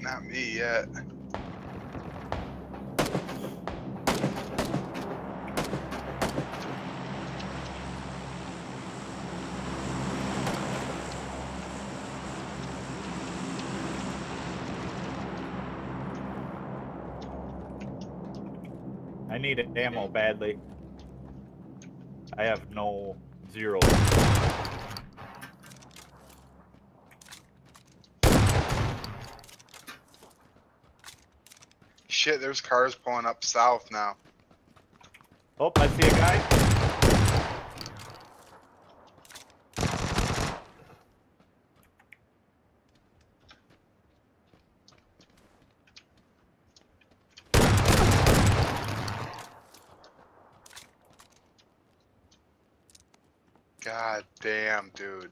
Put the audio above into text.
Not me yet. I need ammo badly. I have no zero. Shit, there's cars pulling up south now. Oh, I see a guy. God damn, dude.